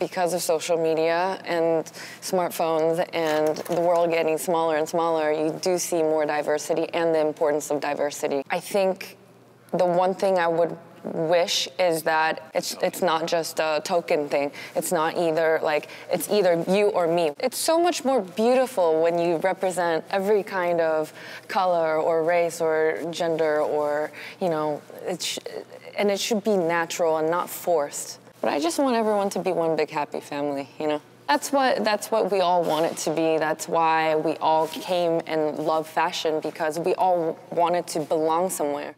because of social media and smartphones and the world getting smaller and smaller, you do see more diversity and the importance of diversity. I think the one thing I would wish is that it's it's not just a token thing. It's not either like it's either you or me. It's so much more beautiful when you represent every kind of color or race or gender or you know it sh- and it should be natural and not forced. But I just want everyone to be one big happy family, you know. That's what that's what we all want it to be. That's why we all came and love fashion because we all wanted to belong somewhere.